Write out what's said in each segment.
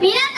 Mira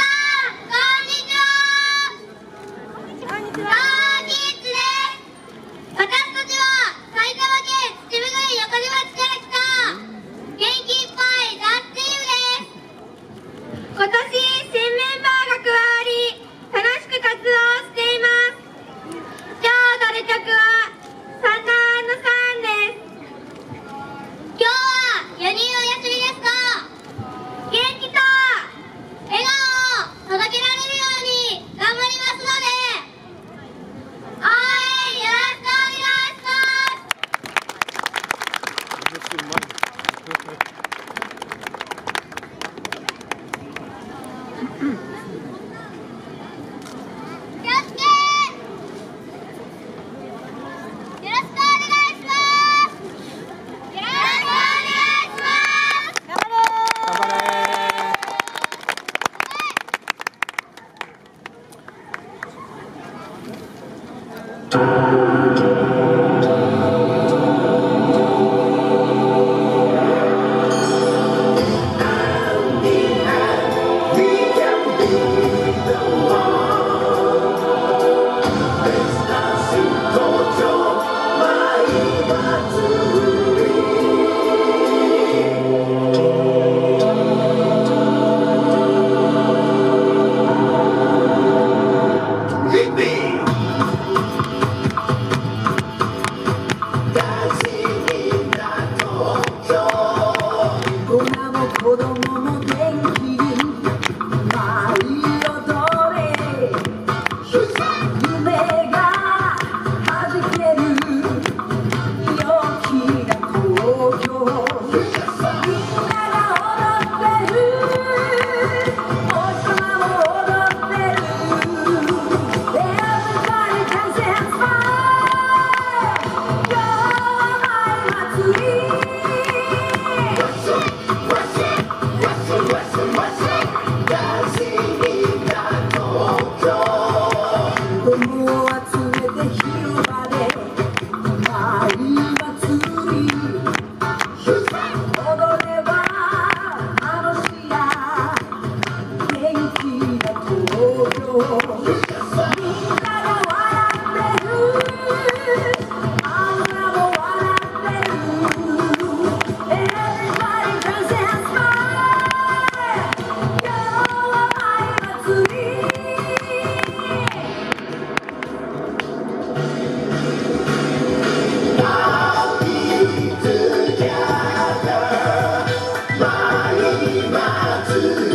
to.